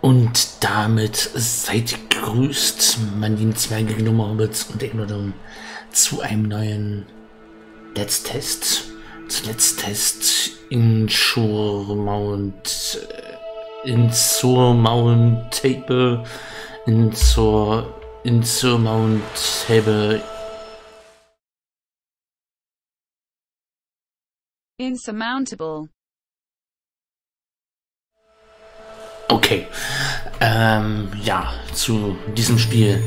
Und damit seid grüßt, meine Zwerge Gnomorbits und Ignorum zu einem neuen Let's Test. Zuletzt Test in Shore Mount, äh, in zur Mount Table, in zur, in Mount Table. Insurmountable. Okay. Ähm, ja, zu diesem Spiel.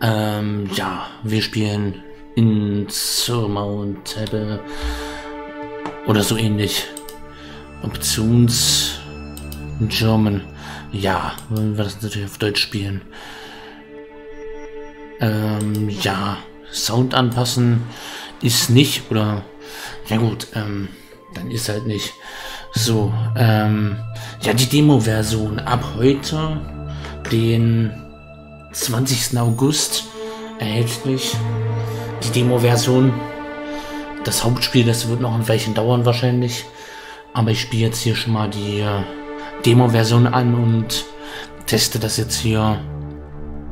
Ähm, ja, wir spielen Insurmountable oder so ähnlich. Options German. Ja, wollen wir das natürlich auf Deutsch spielen. Ähm, ja, Sound anpassen ist nicht, oder, ja gut, ähm, dann ist halt nicht. So, ähm, ja, die Demo-Version ab heute, den 20. August, erhältlich. Die Demo-Version, das Hauptspiel, das wird noch ein Weilchen dauern wahrscheinlich. Aber ich spiele jetzt hier schon mal die äh, Demo-Version an und teste das jetzt hier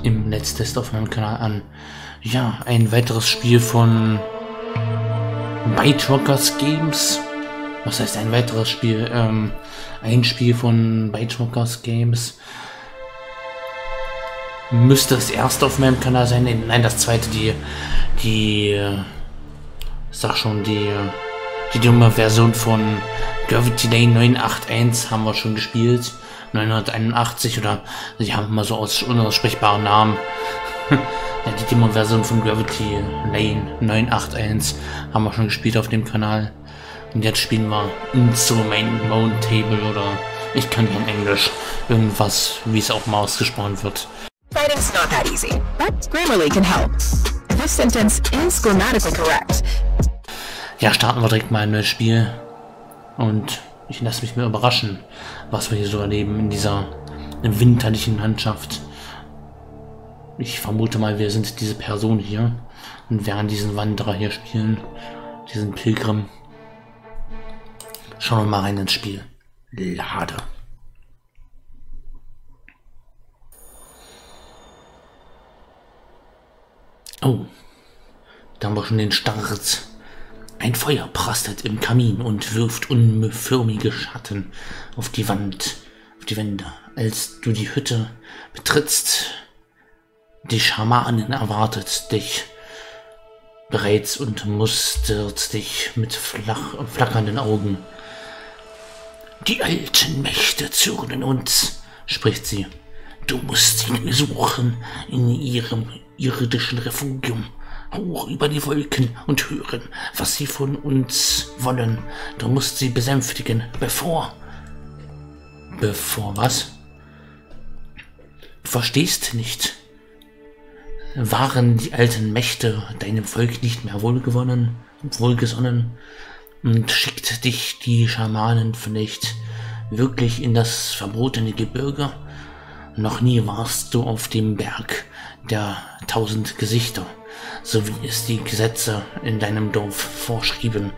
im Netztest auf meinem Kanal an. Ja, ein weiteres Spiel von Byte Rockers Games was heißt ein weiteres Spiel? Ähm, ein Spiel von Bytewalkers Games. Müsste das erste auf meinem Kanal sein. Nein, das zweite, die, die, sag schon, die, die dumme Version von Gravity Lane 981 haben wir schon gespielt. 981 oder sie haben immer so aus unaussprechbaren Namen. ja, die Demo-Version von Gravity Lane 981 haben wir schon gespielt auf dem Kanal. Und jetzt spielen wir Instrument Mount Table oder ich kann kein Englisch. Irgendwas, wie es auch mal ausgesprochen wird. Writing's not that easy, but Grammarly can help. This sentence is grammatically correct. Ja, starten wir direkt mal ein neues Spiel. Und ich lasse mich mal überraschen, was wir hier so erleben in dieser winterlichen Landschaft. Ich vermute mal, wir sind diese Person hier und werden diesen Wanderer hier spielen, diesen Pilgrim. Schauen wir mal rein ins Spiel. Lade. Oh, da haben wir schon den Start. Ein Feuer prastet im Kamin und wirft unförmige Schatten auf die Wand, auf die Wände. Als du die Hütte betrittst, die Schamanin erwartet dich bereits und mustert dich mit flach, flackernden Augen. Die alten Mächte zürnen uns, spricht sie. Du musst sie suchen in ihrem irdischen Refugium, hoch über die Wolken und hören, was sie von uns wollen. Du musst sie besänftigen, bevor. Bevor was? Verstehst nicht. Waren die alten Mächte deinem Volk nicht mehr wohlgewonnen, wohlgesonnen? Und schickt dich die Schamanen vielleicht wirklich in das verbotene Gebirge? Noch nie warst du auf dem Berg der tausend Gesichter, so wie es die Gesetze in deinem Dorf vorschrieben.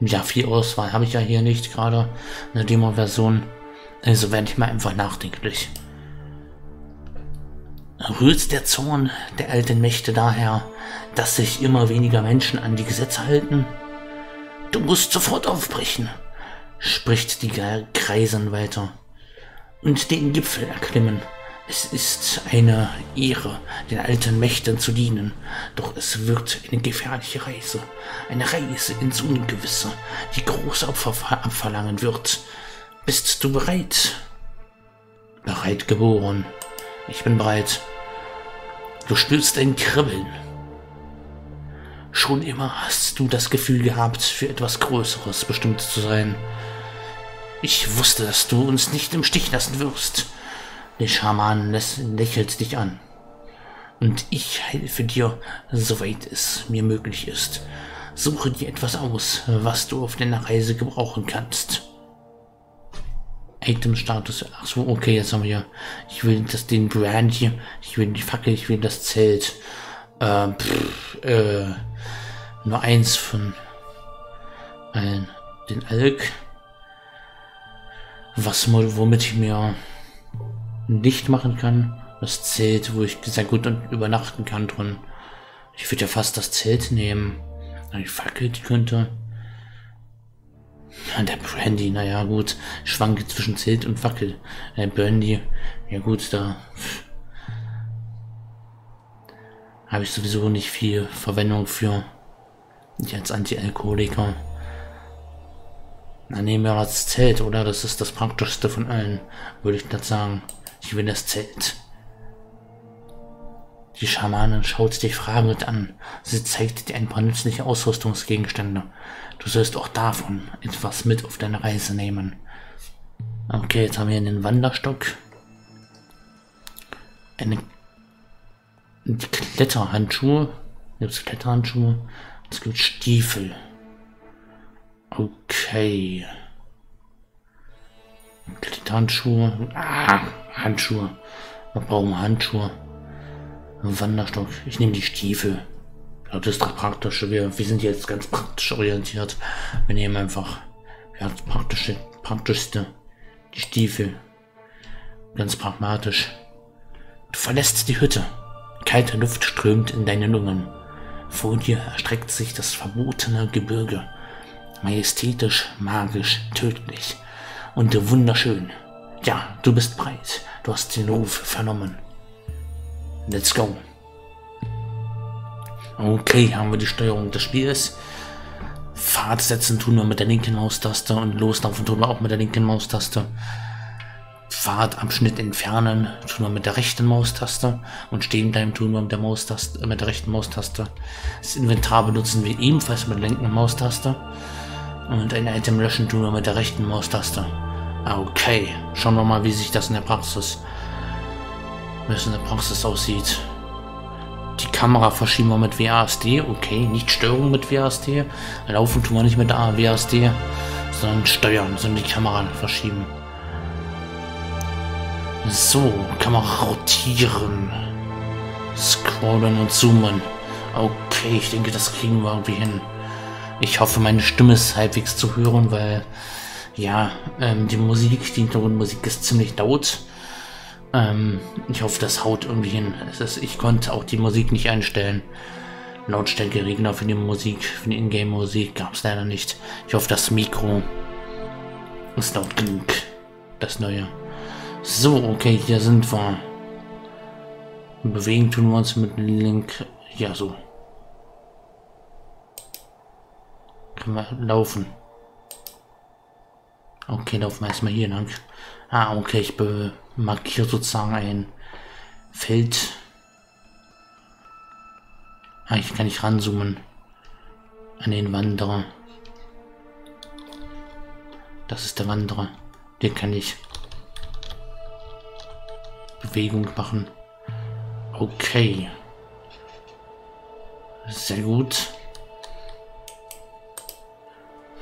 Ja, viel Auswahl habe ich ja hier nicht gerade, eine Demo-Version. Also werde ich mal einfach nachdenklich. Rührt der Zorn der alten Mächte daher, dass sich immer weniger Menschen an die Gesetze halten? Du musst sofort aufbrechen, spricht die Kreisin weiter, und den Gipfel erklimmen. Es ist eine Ehre, den alten Mächten zu dienen, doch es wird eine gefährliche Reise, eine Reise ins Ungewisse, die große Opfer abverlangen wird. Bist du bereit? Bereit geboren. Ich bin bereit. Du spürst ein Kribbeln. Schon immer hast du das Gefühl gehabt, für etwas Größeres bestimmt zu sein. Ich wusste, dass du uns nicht im Stich lassen wirst. Der Schaman lächelt dich an. Und ich helfe dir, soweit es mir möglich ist. Suche dir etwas aus, was du auf deiner Reise gebrauchen kannst. Item-Status. Achso, okay, jetzt haben wir. Ich will das den Brand hier. Ich will die Fackel, ich will das Zelt. Äh, pff, äh, nur eins von. Ein, den Alk. Was, womit ich mir nicht machen kann, das Zelt, wo ich sehr gut übernachten kann drin. Ich würde ja fast das Zelt nehmen. Die Fackel, die könnte. Der Brandy, naja gut, schwanke zwischen Zelt und Fackel. Der Brandy, ja gut, da habe ich sowieso nicht viel Verwendung für. Jetzt Anti-Alkoholiker. Dann nehmen wir das Zelt, oder? Das ist das praktischste von allen, würde ich das sagen. Ich will das Zelt. Die Schamanin schaut dich fragend an. Sie zeigt dir ein paar nützliche Ausrüstungsgegenstände. Du sollst auch davon etwas mit auf deine Reise nehmen. Okay, jetzt haben wir einen Wanderstock. Eine Kletterhandschuhe. Jetzt Kletterhandschuhe. Es gibt Stiefel. Okay. Kletterhandschuhe. Ah, Handschuhe. Wir brauchen Handschuhe. Wanderstock. Ich nehme die Stiefel. Das ist doch praktisch. Wir, wir sind jetzt ganz praktisch orientiert. Wir nehmen einfach das praktische, praktischste. Die Stiefel. Ganz pragmatisch. Du verlässt die Hütte. Kalte Luft strömt in deine Lungen. Vor dir erstreckt sich das verbotene Gebirge. Majestätisch, magisch, tödlich und wunderschön. Ja, du bist breit. Du hast den Ruf vernommen. Let's go. Okay, haben wir die Steuerung des Spiels. Fahrt setzen tun wir mit der linken Maustaste und loslaufen tun wir auch mit der linken Maustaste. Fahrtabschnitt entfernen tun wir mit der rechten Maustaste und stehen bleiben tun wir mit der Maustaste, mit der rechten Maustaste. Das Inventar benutzen wir ebenfalls mit der linken Maustaste und ein Item löschen tun wir mit der rechten Maustaste. Okay, schauen wir mal, wie sich das in der Praxis, wie es in der Praxis aussieht. Die Kamera verschieben wir mit WASD, okay, nicht Steuerung mit WASD. Laufen tun wir nicht mit WASD, sondern steuern, sondern die Kamera verschieben. So, Kamera rotieren. Scrollen und zoomen. Okay, ich denke, das kriegen wir irgendwie hin. Ich hoffe, meine Stimme ist halbwegs zu hören, weil ja, ähm, die Musik, die Hintergrundmusik ist ziemlich laut. Ähm, ich hoffe, das haut irgendwie hin. Ist, ich konnte auch die Musik nicht einstellen. Lautstärkeregler für die Musik, für die Ingame-Musik gab es leider nicht. Ich hoffe, das Mikro ist laut genug. Das neue. So, okay, hier sind wir. Bewegen tun wir uns mit Link. Ja, so. Können wir laufen. Okay, laufen wir erstmal hier lang. Ah, okay, ich markiere sozusagen ein Feld. Ah, ich kann nicht ranzoomen. An den Wanderer. Das ist der Wanderer. Den kann ich Bewegung machen. Okay. Sehr gut.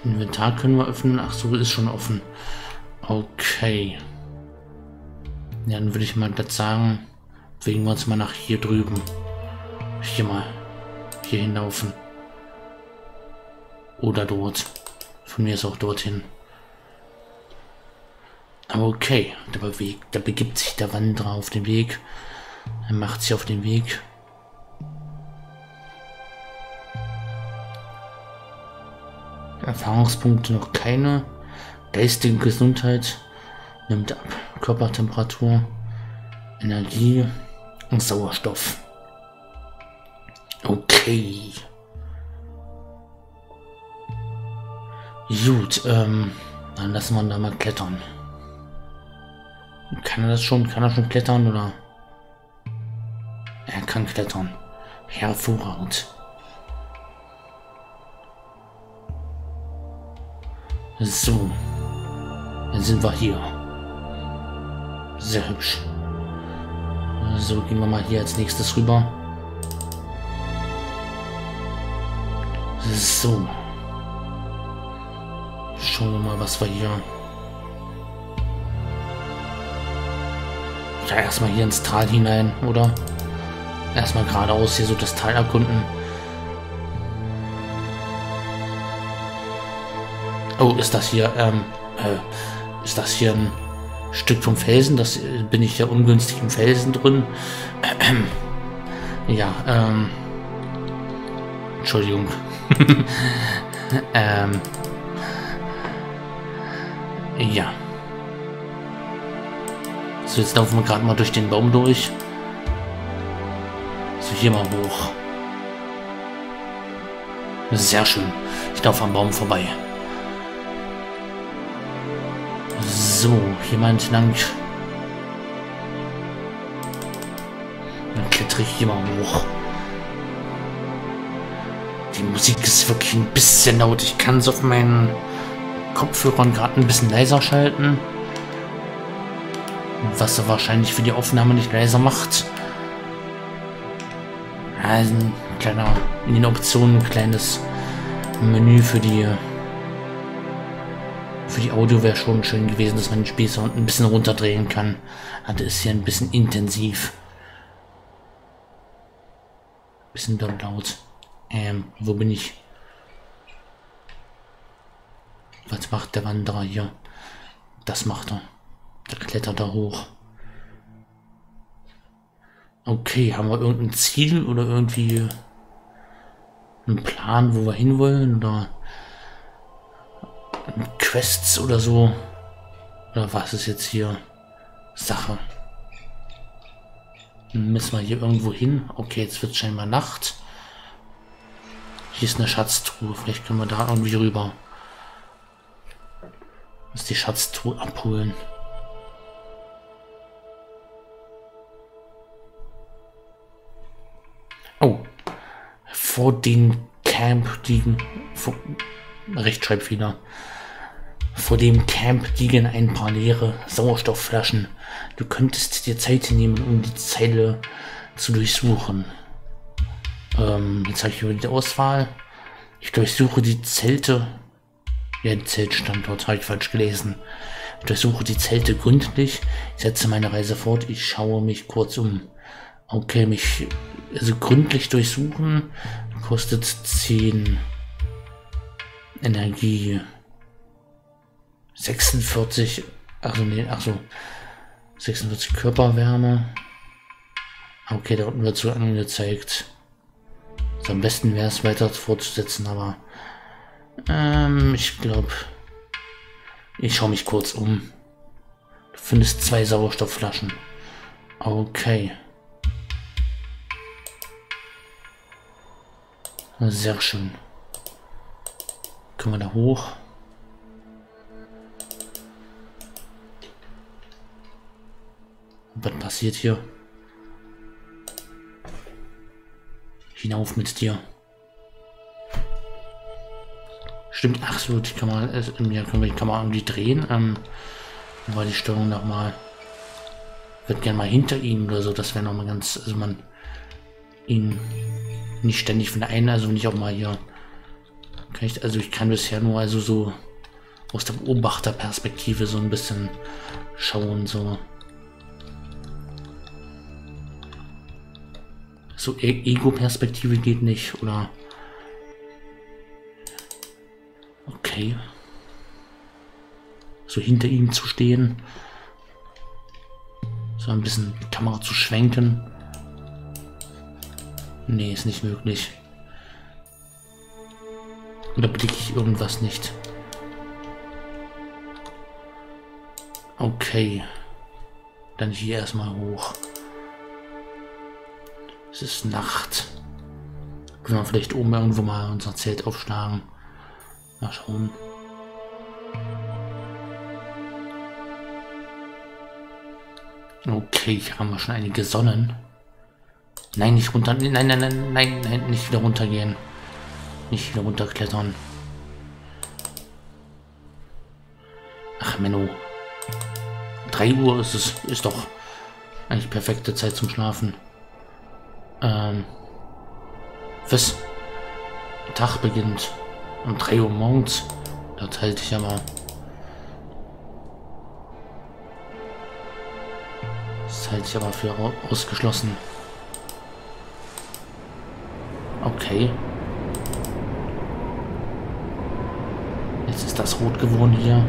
Inventar können wir öffnen. Ach so, ist schon offen. Okay. Ja, dann würde ich mal das sagen. Bewegen wir uns mal nach hier drüben. Hier mal. Hier hinlaufen. Oder dort. Von mir ist auch dorthin. Okay, da, bewegt, da begibt sich der Wanderer auf den Weg. Er macht sich auf den Weg. Erfahrungspunkte noch keine. Geistige Gesundheit nimmt ab. Körpertemperatur, Energie und Sauerstoff. Okay. Gut, ähm, dann lassen wir da mal klettern. Kann er das schon? Kann er schon klettern oder? Er kann klettern. Hervorragend. So. Dann sind wir hier. Sehr hübsch. So, gehen wir mal hier als nächstes rüber. So. Schauen wir mal, was wir hier Ja, erstmal hier ins Tal hinein, oder? Erstmal geradeaus hier so das Tal erkunden. Oh, ist das hier, ähm, äh, Ist das hier ein Stück vom Felsen? Das äh, bin ich ja ungünstig im Felsen drin. ja, ähm. Entschuldigung. ähm. Ja. So, jetzt laufen wir gerade mal durch den Baum durch. So, hier mal hoch. Sehr schön. Ich laufe am Baum vorbei. So, jemand lang. Dann klettere ich hier mal hoch. Die Musik ist wirklich ein bisschen laut. Ich kann es auf meinen Kopfhörern gerade ein bisschen leiser schalten. Was er wahrscheinlich für die Aufnahme nicht leiser macht. Also ein kleiner, in den Optionen ein kleines Menü für die für die Audio wäre schon schön gewesen, dass man den Spielsound ein bisschen runterdrehen kann. Hatte ist hier ein bisschen intensiv. Bisschen doll laut. Ähm, wo bin ich? Was macht der Wanderer hier? Das macht er. Der klettert da hoch. Okay, haben wir irgendein Ziel oder irgendwie einen Plan, wo wir hinwollen? Oder Quests oder so? Oder was ist jetzt hier Sache? Müssen wir hier irgendwo hin? Okay, jetzt wird scheinbar Nacht. Hier ist eine Schatztruhe. Vielleicht können wir da irgendwie rüber. Muss die Schatztruhe abholen. Oh. Vor den Camp liegen. Rechtschreibfehler. Vor dem Camp liegen ein paar leere Sauerstoffflaschen. Du könntest dir Zeit nehmen, um die Zeile zu durchsuchen. Ähm, jetzt habe ich über die Auswahl. Ich durchsuche die Zelte. Ja, den Zeltstandort habe ich falsch gelesen. Ich durchsuche die Zelte gründlich, setze meine Reise fort, ich schaue mich kurz um. Okay, mich also gründlich durchsuchen kostet 10 Energie. 46, also nee, ach so, 46 Körperwärme. Okay, da unten wird so angezeigt. Also am besten wäre es weiter fortzusetzen, aber ähm, ich glaube, ich schaue mich kurz um. Du findest zwei Sauerstoffflaschen. Okay. Sehr schön. Können wir da hoch? Was passiert hier? Hinauf mit dir. Stimmt, ach so, die kann man, äh, können wir die Kamera irgendwie drehen. Ähm, war die Steuerung nochmal. Wird gerne mal hinter ihm oder so, das wäre nochmal ganz, also man ihn nicht ständig von der einen, also nicht auch mal hier. Kann ich, also ich kann bisher nur also so aus der Beobachterperspektive so ein bisschen schauen, so. So e Ego-Perspektive geht nicht, oder? Okay. So hinter ihm zu stehen. So ein bisschen die Kamera zu schwenken. Nee, ist nicht möglich. Oder blicke ich irgendwas nicht? Okay. Dann hier erstmal hoch. Es ist Nacht. Können wir vielleicht oben irgendwo mal unser Zelt aufschlagen. Mal schauen. Okay, hier haben wir schon einige Sonnen. Nein, nicht runter. Nein, nein, nein, nein, nein, nicht wieder runtergehen. Nicht wieder runterklettern. Ach, Menno. 3 Uhr ist es, ist doch eigentlich perfekte Zeit zum Schlafen. Ähm, was? Tag beginnt um 3 Uhr morgens. Das halte ich aber. Das halte ich aber für ausgeschlossen. Okay. Jetzt ist das rot geworden hier.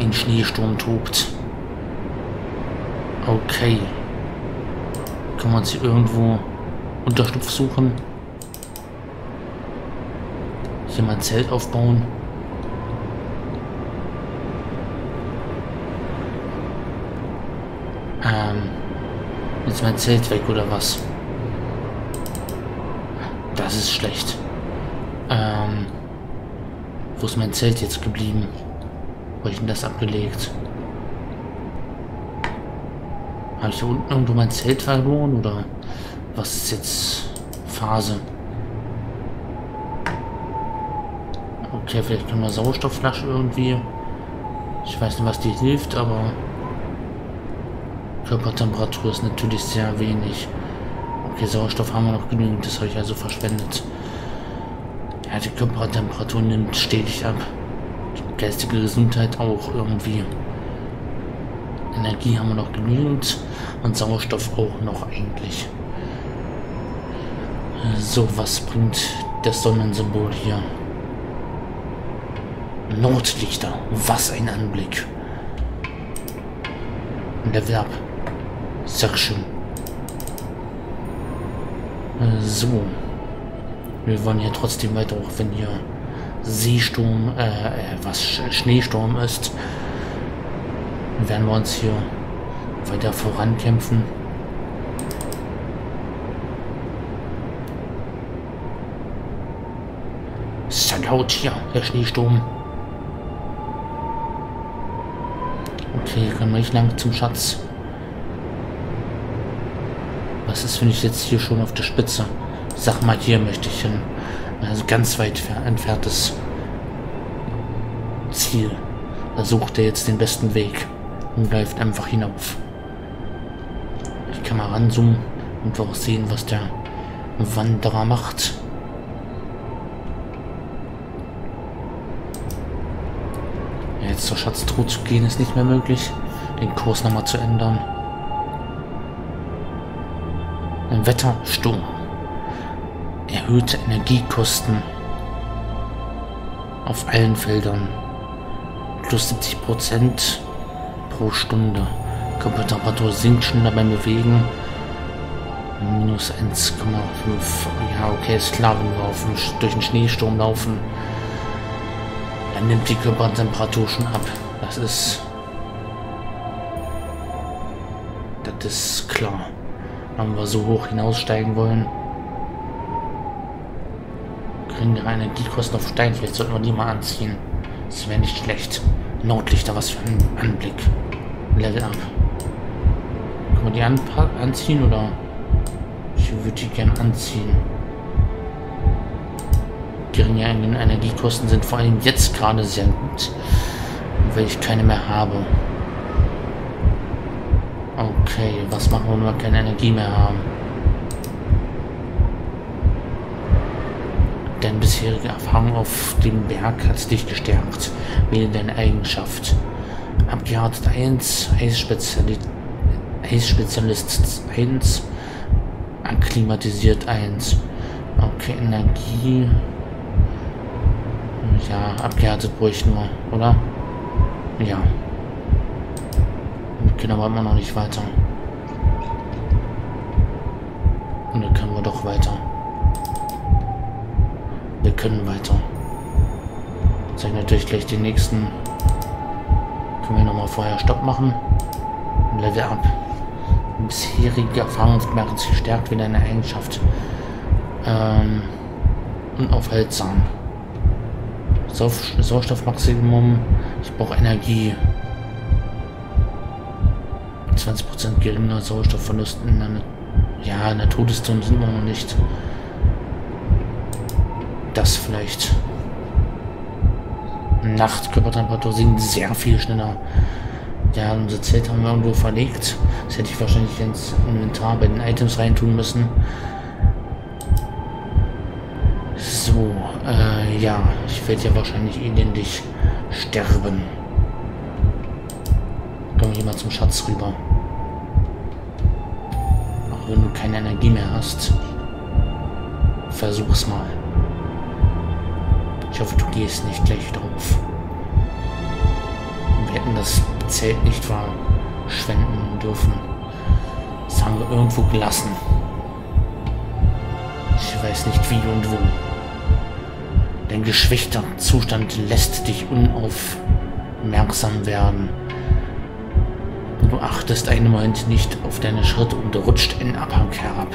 Ein Schneesturm tobt. Okay. Kann man sich irgendwo Unterschlupf suchen? Hier mal ein Zelt aufbauen. Ähm. Ist mein Zelt weg oder was? Das ist schlecht. Ähm. Wo ist mein Zelt jetzt geblieben? Wo habe ich denn das abgelegt? Habe ich da unten irgendwo mein Zelt verloren oder was ist jetzt Phase? Okay, vielleicht können wir Sauerstoffflasche irgendwie. Ich weiß nicht, was die hilft, aber Körpertemperatur ist natürlich sehr wenig. Okay, Sauerstoff haben wir noch genügend, das habe ich also verschwendet. Ja, die Körpertemperatur nimmt stetig ab. Die geistige Gesundheit auch irgendwie. Energie haben wir noch genügend und Sauerstoff auch noch eigentlich. So, was bringt das Sonnensymbol hier? Nordlichter, was ein Anblick. Der Verb. Sehr schön. So. Wir wollen hier trotzdem weiter, auch wenn hier Seesturm, äh, äh, was Schneesturm ist, werden wir uns hier weiter vorankämpfen. Ist ja laut hier, der Schneesturm. Okay, hier können wir nicht lang zum Schatz. Was ist, wenn ich jetzt hier schon auf der Spitze? Sag mal, hier möchte ich hin. Also ganz weit entferntes Ziel. Da sucht er jetzt den besten Weg und greift einfach hinauf. Ich kann mal ranzoomen und auch sehen, was der Wanderer macht. Jetzt zur Schatztruhe zu gehen ist nicht mehr möglich. Den Kurs nochmal zu ändern. Ein Wettersturm. Erhöhte Energiekosten auf allen Feldern. Plus 70 Prozent pro Stunde. Körpertemperatur sinkt schon beim Bewegen. Minus 1,5. Ja, okay, ist klar, wenn wir auf, durch den Schneesturm laufen, dann nimmt die Körpertemperatur schon ab. Das ist... Das ist klar. Wenn wir so hoch hinaussteigen wollen. Geringere Energiekosten auf Stein. Vielleicht sollten wir die mal anziehen. Das wäre nicht schlecht. Nordlichter, was für ein Anblick. Level up. Können wir die an anziehen oder? Ich würde die gerne anziehen. Geringe Energiekosten sind vor allem jetzt gerade sehr gut, weil ich keine mehr habe. Okay, was machen wir, wenn wir keine Energie mehr haben? Deine bisherige Erfahrung auf dem Berg hat dich gestärkt. Wähle deine Eigenschaft. Abgehärtet 1, Eisspezialist, Eisspezialist 1, akklimatisiert 1. Okay, Energie. Ja, abgehärtet bräuchte nur, oder? Ja. Wir können aber immer noch nicht weiter. Und dann können wir doch weiter. Wir können weiter. Zeig natürlich gleich den nächsten. Können wir nochmal vorher Stopp machen. Level up. Bisherige Erfahrungswerte gestärkt wieder eine Eigenschaft. Ähm, unaufhaltsam. Sauerstoffmaximum. Ich brauche Energie. 20% geringer Sauerstoffverlust in einer, ja, in der Todeszone sind wir noch nicht. Das vielleicht. Nachtkörpertemperatur sinkt sehr viel schneller. Ja, unser Zelt haben wir irgendwo verlegt. Das hätte ich wahrscheinlich ins Inventar bei den Items reintun müssen. So, äh, ja, ich werde ja wahrscheinlich elendig sterben. Kommen wir mal zum Schatz rüber. Auch wenn du keine Energie mehr hast. Versuch's mal. Ich hoffe, du gehst nicht gleich drauf. Wir hätten das Zelt nicht verschwenden dürfen. Das haben wir irgendwo gelassen. Ich weiß nicht wie und wo. Dein geschwächter Zustand lässt dich unaufmerksam werden. Du achtest einen Moment nicht auf deine Schritte und rutscht in Abhang herab.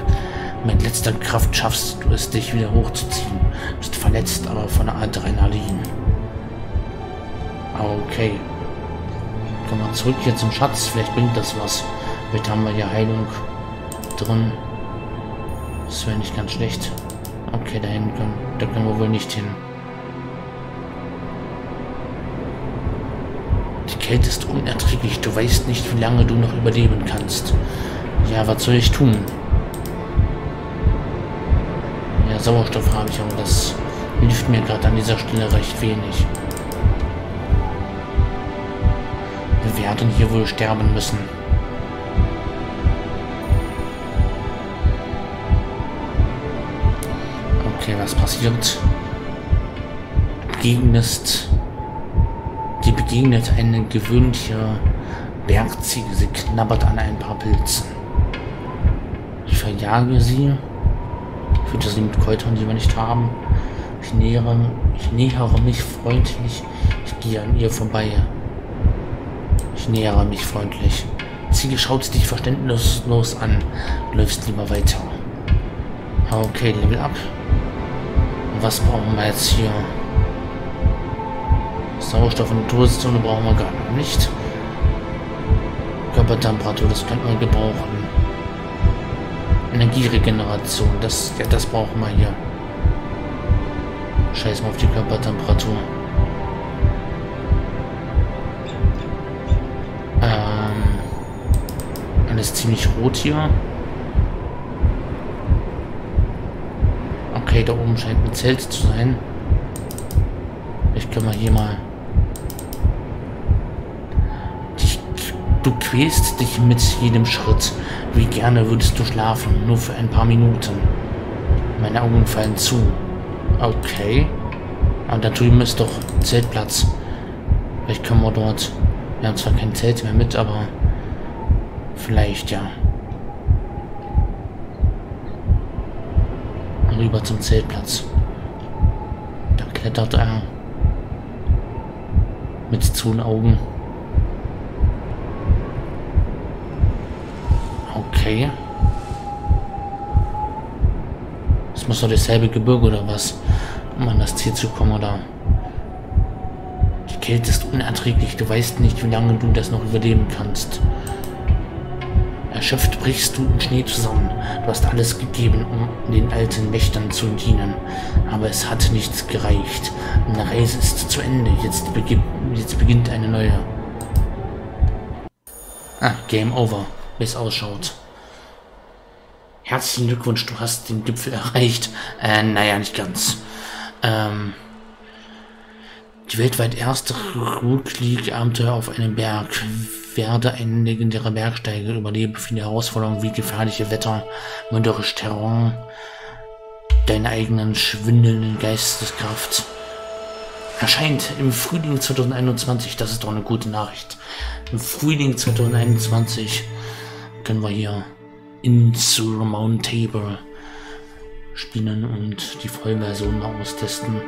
Mit letzter Kraft schaffst du es, dich wieder hochzuziehen. Bist verletzt, aber von Adrenalin. Okay. Kommen wir zurück hier zum Schatz. Vielleicht bringt das was. Vielleicht haben wir hier Heilung drin. Das wäre nicht ganz schlecht. Okay, dahin können, da können wir wohl nicht hin. Die Kälte ist unerträglich. Du weißt nicht, wie lange du noch überleben kannst. Ja, was soll ich tun? Sauerstoff habe ich, aber das hilft mir gerade an dieser Stelle recht wenig. Wir werden hier wohl sterben müssen. Okay, was passiert? Begegnest. Die begegnet eine gewöhnliche Bergziege. Sie knabbert an ein paar Pilzen. Ich verjage sie. Sie mit Kräutern, die wir nicht haben. Ich nähere, ich nähere mich freundlich. Ich gehe an ihr vorbei. Ich nähere mich freundlich. Ziege schaut dich verständnislos an. Läufst lieber weiter. Okay, Level up. Was brauchen wir jetzt hier? Sauerstoff und Todeszone brauchen wir gar nicht. Körpertemperatur, das könnten wir gebrauchen. Energieregeneration, das, ja, das brauchen wir hier. Scheiß mal auf die Körpertemperatur. Ähm, alles ziemlich rot hier. Okay, da oben scheint ein Zelt zu sein. Ich kann mal hier mal... Dich, du quälst dich mit jedem Schritt. Wie gerne würdest du schlafen, nur für ein paar Minuten. Meine Augen fallen zu. Okay. Aber da drüben ist doch Zeltplatz. Vielleicht können wir dort... Wir haben zwar kein Zelt mehr mit, aber... Vielleicht, ja. rüber zum Zeltplatz. Da klettert er mit zu Augen. Okay. Es muss doch dasselbe Gebirge oder was, um an das Ziel zu kommen, oder? Die Kälte ist unerträglich. Du weißt nicht, wie lange du das noch überleben kannst. Erschöpft brichst du im Schnee zusammen. Du hast alles gegeben, um den alten Wächtern zu dienen. Aber es hat nichts gereicht. Eine Reise ist zu Ende. Jetzt, jetzt beginnt eine neue. Ah, Game Over, wie es ausschaut. Herzlichen Glückwunsch, du hast den Gipfel erreicht. Äh, naja, nicht ganz. Ähm, die weltweit erste Rook League-Abenteuer auf einem Berg werde ein legendärer Bergsteiger, überlebe viele Herausforderungen wie gefährliche Wetter, mörderisches Terrain, deine eigenen schwindelnden Geisteskraft. Erscheint im Frühling 2021, das ist doch eine gute Nachricht. Im Frühling 2021 können wir hier Insurmountable spielen und die Vollversion mal austesten.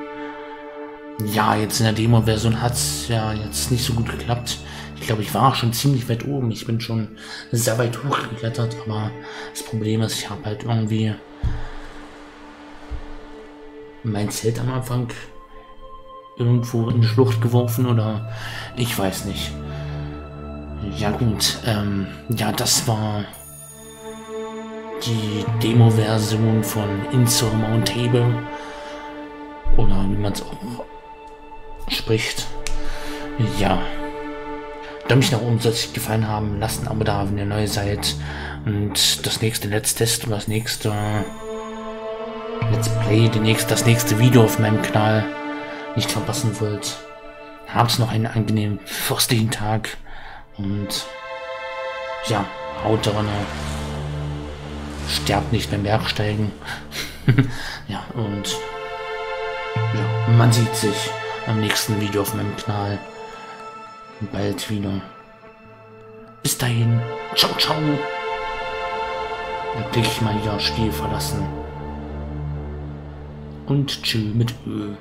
Ja, jetzt in der Demo-Version hat es ja jetzt nicht so gut geklappt. Ich glaube, ich war schon ziemlich weit oben. Ich bin schon sehr weit hochgeklettert, aber das Problem ist, ich habe halt irgendwie mein Zelt am Anfang irgendwo in die Schlucht geworfen oder ich weiß nicht. Ja gut, ähm, ja, das war die Demo-Version von Insurmountable oder wie man es auch spricht. Ja. Daumen nach oben soll gefallen haben. Lasst ein Abo da, wenn ihr neu seid. Und das nächste Let's Test und das nächste Let's Play, die nächste, das nächste Video auf meinem Kanal nicht verpassen wollt. Habt noch einen angenehmen, frostigen Tag. Und ja, haut drin. Sterbt nicht beim Bergsteigen. ja, und ja, man sieht sich am nächsten Video auf meinem Kanal. bald wieder. Bis dahin. Ciao, ciao. Da klicke ich mal hier Spiel verlassen. Und tschüss mit Ö.